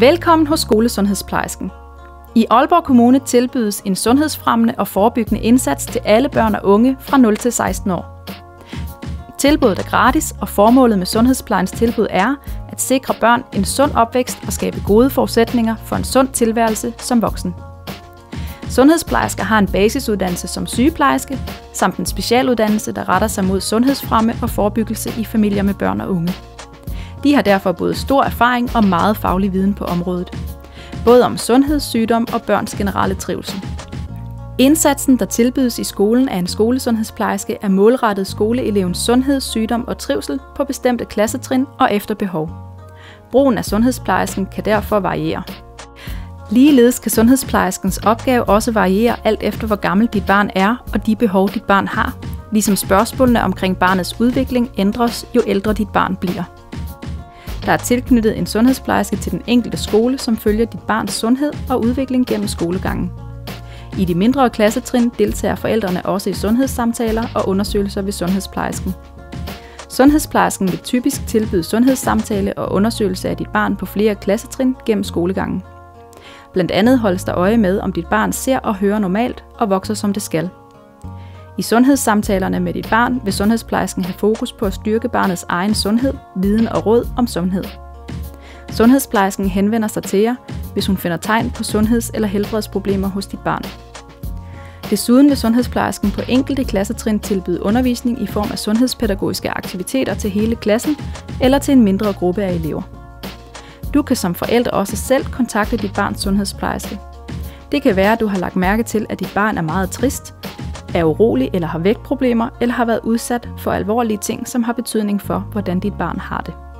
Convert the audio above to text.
Velkommen hos Skolesundhedsplejersken. I Aalborg Kommune tilbydes en sundhedsfremmende og forebyggende indsats til alle børn og unge fra 0 til 16 år. Tilbuddet er gratis, og formålet med sundhedsplejens tilbud er at sikre børn en sund opvækst og skabe gode forudsætninger for en sund tilværelse som voksen. Sundhedsplejersker har en basisuddannelse som sygeplejerske, samt en specialuddannelse, der retter sig mod sundhedsfremme og forebyggelse i familier med børn og unge. De har derfor både stor erfaring og meget faglig viden på området. Både om sundhedssygdom og børns generelle trivsel. Indsatsen, der tilbydes i skolen af en skolesundhedsplejerske, er målrettet skoleelevens sundhed, sygdom og trivsel på bestemte klassetrin og efter behov. Brugen af sundhedsplejersken kan derfor variere. Ligeledes kan sundhedsplejerskens opgave også variere alt efter hvor gammel dit barn er og de behov dit barn har, ligesom spørgsmålene omkring barnets udvikling ændres jo ældre dit barn bliver. Der er tilknyttet en sundhedsplejerske til den enkelte skole, som følger dit barns sundhed og udvikling gennem skolegangen. I de mindre klassetrin deltager forældrene også i sundhedssamtaler og undersøgelser ved sundhedsplejersken. Sundhedsplejersken vil typisk tilbyde sundhedssamtale og undersøgelse af dit barn på flere klassetrin gennem skolegangen. Blandt andet holdes der øje med, om dit barn ser og hører normalt og vokser som det skal. I sundhedssamtalerne med dit barn vil sundhedsplejersken have fokus på at styrke barnets egen sundhed, viden og råd om sundhed. Sundhedsplejersken henvender sig til jer, hvis hun finder tegn på sundheds- eller helbredsproblemer hos dit barn. Desuden vil sundhedsplejersken på enkelte klassetrin tilbyde undervisning i form af sundhedspædagogiske aktiviteter til hele klassen eller til en mindre gruppe af elever. Du kan som forældre også selv kontakte dit barns sundhedsplejerske. Det kan være, at du har lagt mærke til, at dit barn er meget trist, er urolig eller har vægtproblemer, eller har været udsat for alvorlige ting, som har betydning for, hvordan dit barn har det.